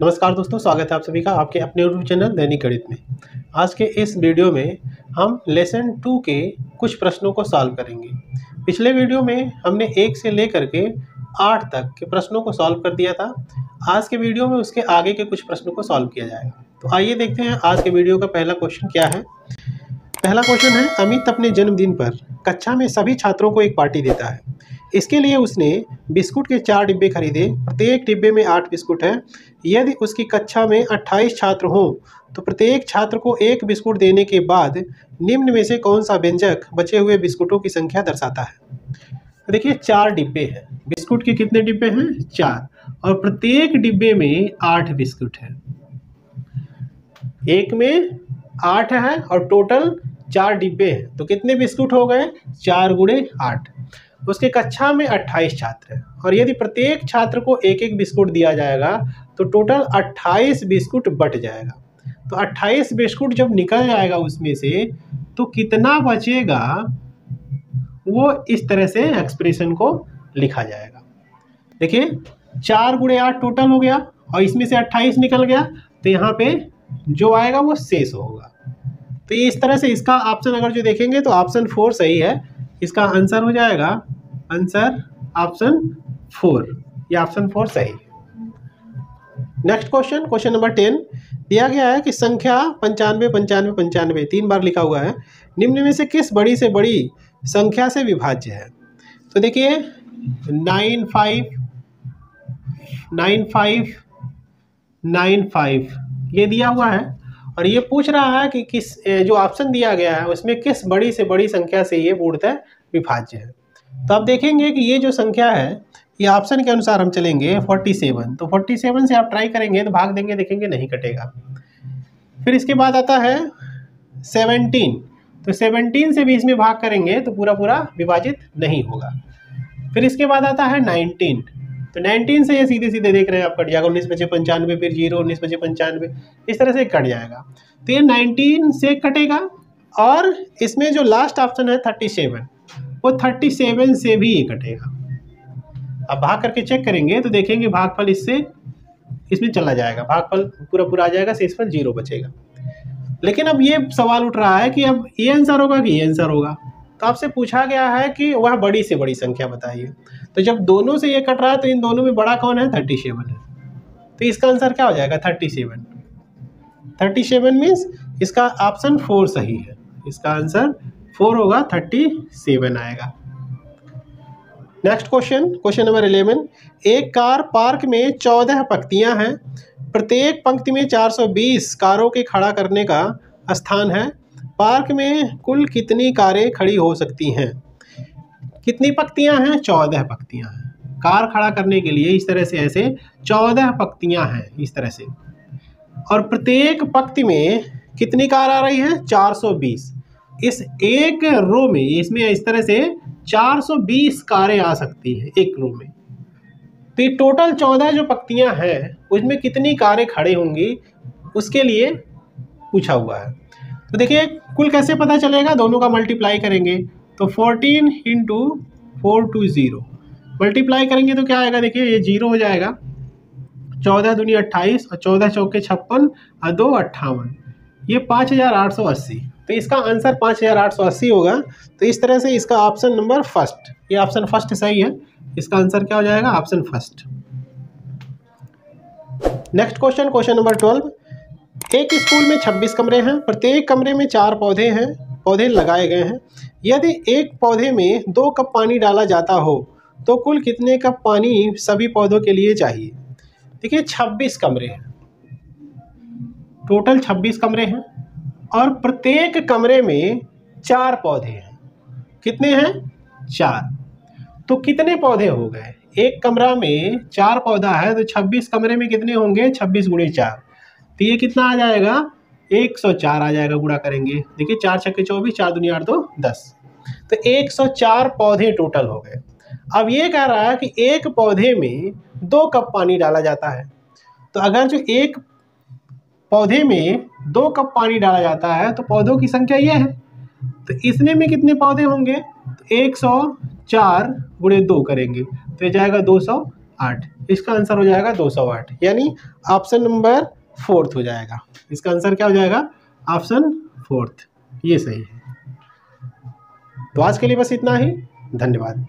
नमस्कार दोस्तों, स्वागत है आप सभी का आपके अपने यूट्यूब चैनल दैनिक गणित में। आज के इस वीडियो में हम लेसन टू के कुछ प्रश्नों को सॉल्व करेंगे। पिछले वीडियो में हमने एक से लेकर के आठ तक के प्रश्नों को सॉल्व कर दिया था। आज के वीडियो में उसके आगे के कुछ प्रश्नों को सॉल्व किया जाएगा। तो आइए देखते हैं आज के वीडियो का पहला क्वेश्चन क्या है। पहला क्वेश्चन है, अमित अपने जन्मदिन पर कक्षा में सभी छात्रों को एक पार्टी देता है। इसके लिए उसने बिस्कुट के चार डिब्बे खरीदे। प्रत्येक डिब्बे में आठ बिस्कुट है। यदि उसकी कक्षा में अट्ठाईस छात्र हों तो प्रत्येक छात्र को एक बिस्कुट देने के बाद निम्न में से कौन सा व्यंजक बचे हुए बिस्कुटों की संख्या दर्शाता है? देखिए, चार डिब्बे हैं। बिस्कुट के कितने डिब्बे हैं? चार। और प्रत्येक डिब्बे में आठ बिस्कुट है। एक में आठ है और टोटल चार डिब्बे हैं। तो कितने बिस्कुट हो गए? चार गुड़े आठ। उसके कक्षा में अट्ठाईस छात्र हैं। और यदि प्रत्येक छात्र को एक एक बिस्कुट दिया जाएगा तो टोटल अट्ठाईस बिस्कुट बट जाएगा। तो अट्ठाईस बिस्कुट जब निकल जाएगा उसमें से तो कितना बचेगा? वो इस तरह से एक्सप्रेशन को लिखा जाएगा। देखिए, चार गुड़े आठ टोटल हो गया, और इसमें से अट्ठाईस निकल गया तो यहाँ पे जो आएगा वो शेष होगा। तो इस तरह से इसका ऑप्शन अगर जो देखेंगे तो ऑप्शन फोर सही है। इसका आंसर हो जाएगा आंसर ऑप्शन फोर। ये ऑप्शन फोर सही। Next question question number ten. दिया गया है कि संख्या पंचानवे पंचानवे पंचानवे, तीन बार लिखा हुआ है। निम्न में से किस बड़ी से बड़ी संख्या से विभाज्य है? तो देखिए, nine five nine five nine five, ये दिया हुआ है। और ये पूछ रहा है कि किस जो ऑप्शन दिया गया है, उसमें किस बड़ी से बड़ी संख्या से ये पूर्णतः विभाज्य है। तो आप देखेंगे कि ये जो संख्या है, ये ऑप्शन के अनुसार हम चलेंगे 47 तो 47 से आप ट्राई करेंगे तो भाग देंगे, देखेंगे नहीं कटेगा। फिर इसके बाद आता है 17 तो 17 से भी इसमें भाग करेंगे तो पूरा पूरा विभाजित नहीं होगा। फिर इसके बाद आता है 19 तो 19 से ये सीधे सीधे देख रहे हैं आप कट जाएगा उन्नीस बजे पंचानवे, फिर ज़ीरो, उन्नीस बजे पंचानवे, इस तरह से कट जाएगा। तो ये 19 से कटेगा, और इसमें जो लास्ट ऑप्शन है 37 वो 37 से भी ये कटेगा। अब भाग करके चेक करेंगे तो देखेंगे भागफल इससे, इसमें चला जाएगा। भागफल पूरा पूरा आ जाएगा से शेषफल ज़ीरो बचेगा। लेकिन अब ये सवाल उठ रहा है कि अब ये आंसर होगा कि ये आंसर होगा? तो आपसे पूछा गया है कि वह बड़ी से बड़ी संख्या बताइए। तो जब दोनों से ये कट रहा है तो इन दोनों में बड़ा कौन है? थर्टी सेवन है। तो इसका आंसर क्या हो जाएगा? Thirty seven thirty seven means इसका ऑप्शन फोर सही है। इसका आंसर फोर होगा थर्टी सेवन आएगा। Next question question number eleven एक कार पार्क में चौदह पंक्तियाँ हैं। प्रत्येक पंक्ति में 420 कारों के खड़ा करने का स्थान है। पार्क में कुल कितनी कारें खड़ी हो सकती हैं? कितनी पंक्तियाँ हैं? चौदह पंक्तियाँ हैं। कार खड़ा करने के लिए इस तरह से ऐसे चौदह पंक्तियाँ हैं इस तरह से। और प्रत्येक पक्ति में कितनी कार आ रही है? 420 इस एक रो में, इसमें इस तरह से 420 कारें आ सकती हैं एक रो में। तो ये टोटल चौदह जो पंक्तियाँ हैं, उसमें कितनी कारें खड़े होंगी, उसके लिए पूछा हुआ है। तो देखिए, कुल कैसे पता चलेगा? दोनों का मल्टीप्लाई करेंगे तो fourteen into four two zero multiply करेंगे तो क्या आएगा? देखिए, ये ज़ीरो हो जाएगा। चौदह दुनिया अट्ठाईस और चौदह चौके छप्पन और दो अट्ठावन। ये पाँच हज़ार आठ सौ अस्सी। तो इसका आंसर पाँच हज़ार आठ सौ अस्सी होगा। तो इस तरह से इसका ऑप्शन नंबर फ़र्स्ट ये ऑप्शन फ़र्स्ट सही है। इसका आंसर क्या हो जाएगा? Option first next question question number twelve एक स्कूल में 26 कमरे हैं, प्रत्येक कमरे में चार पौधे हैं, पौधे लगाए गए हैं। यदि एक पौधे में दो कप पानी डाला जाता हो तो कुल कितने कप पानी सभी पौधों के लिए चाहिए? देखिए 26 कमरे हैं। टोटल 26 कमरे हैं और प्रत्येक कमरे में चार पौधे हैं। कितने हैं? चार। तो कितने पौधे हो गए? एक कमरा में चार पौधा है तो 26 कमरे में कितने होंगे? 26 गुणे चार। तो ये कितना आ जाएगा? एक सौ चार आ जाएगा गुणा करेंगे। देखिए, चार छक्के चौबीस, चार दुनिया आठ दो दस। तो एक सौ चार पौधे टोटल हो गए। अब ये कह रहा है कि एक पौधे में दो कप पानी डाला जाता है। तो अगर जो एक पौधे में दो कप पानी डाला जाता है तो पौधों की संख्या ये है। तो इसने में कितने पौधे होंगे? तो एक सौ चार गुणे दो करेंगे। तो ये जाएगा दो सौ आठ। इसका आंसर हो जाएगा दो सौ वाट यानी ऑप्शन नंबर फोर्थ हो जाएगा। इसका आंसर क्या हो जाएगा? Option fourth. ये सही। है तो आज के लिए बस इतना ही। धन्यवाद।